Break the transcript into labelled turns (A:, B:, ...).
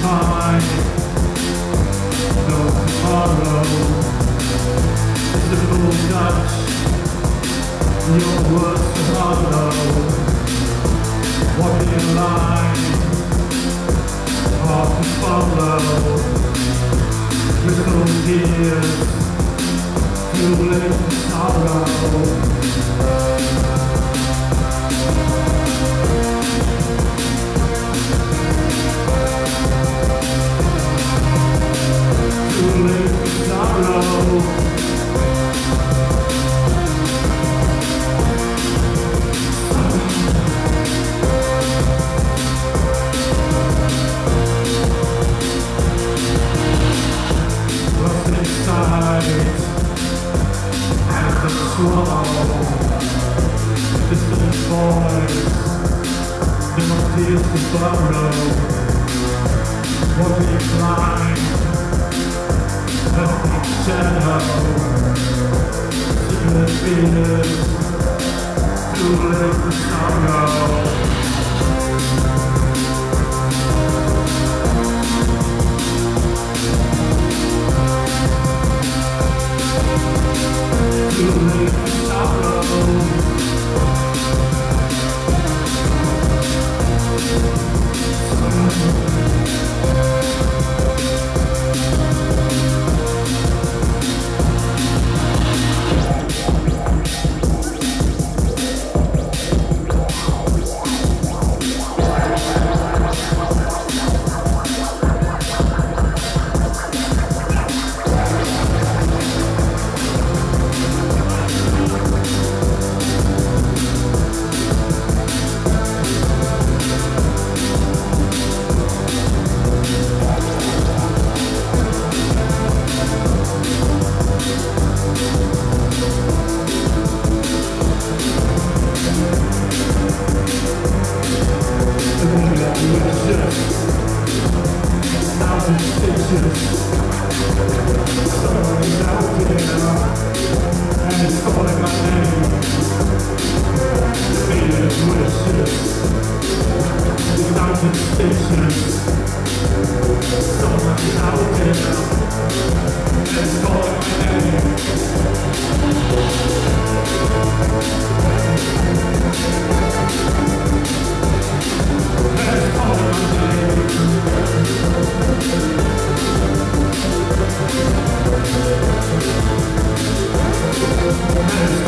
A: tomorrow a Your words hollow Walking in line Hard to follow. Tears Too late sorrow inside and the swallow voice No tears to borrow Walking blind Nothing shadow Secret fears Too late for sorrow Sorrow Thank